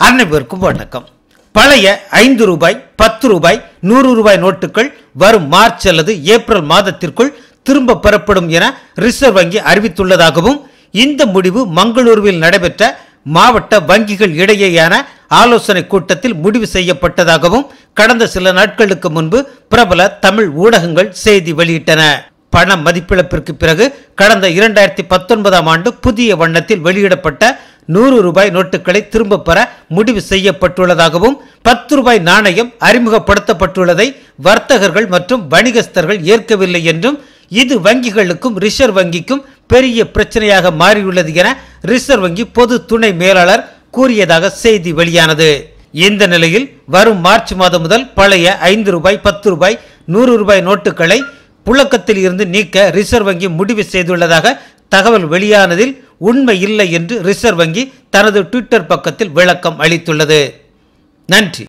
அனைவருக்கும் வணக்கம். பழைய ஐந்து ரூபாய் பத்து ரூபாய் நூறு ரூபாய் நோட்டுகள் வரும் மார்ச் அல்லது ஏப்ரல் மாதத்திற்குள் திரும்ப பெறப்படும் என ரிசர்வ் வங்கி அறிவித்துள்ளதாகவும் இந்த முடிவு மங்களூருவில் நடைபெற்ற மாவட்ட வங்கிகள் இடையேயான ஆலோசனை கூட்டத்தில் முடிவு செய்யப்பட்டதாகவும் கடந்த சில நாட்களுக்கு முன்பு பிரபல தமிழ் ஊடகங்கள் செய்தி வெளியிட்டன. பண மதிப்பிழப்பிற்கு பிறகு கடந்த இரண்டாயிரத்தி பத்தொன்பதாம் ஆண்டு புதிய வண்ணத்தில் வெளியிடப்பட்ட நூறு ரூபாய் நோட்டுகளை திரும்ப பெற முடிவு செய்யப்பட்டுள்ளதாகவும் பத்து ரூபாய் நாணயம் அறிமுகப்படுத்தப்பட்டுள்ளதை வர்த்தகர்கள் மற்றும் வணிகஸ்தர்கள் ஏற்கவில்லை என்றும் இது வங்கிகளுக்கும் ரிசர்வ் வங்கிக்கும் பெரிய பிரச்சனையாக மாறியுள்ளது என ரிசர்வ் வங்கி பொது துணை மேலாளர் கூறியதாக செய்தி வெளியானது. இந்த நிலையில் வரும் மார்ச் மாதம் முதல் பழைய ஐந்து ரூபாய் பத்து ரூபாய் நூறு ரூபாய் நோட்டுகளை புழக்கத்தில் இருந்து நீக்க ரிசர்வ் வங்கி முடிவு செய்துள்ளதாக தகவல் வெளியானதில் உண்மை இல்லை என்று ரிசர்வ் வங்கி தனது ட்விட்டர் பக்கத்தில் விளக்கம் அளித்துள்ளது. நன்றி.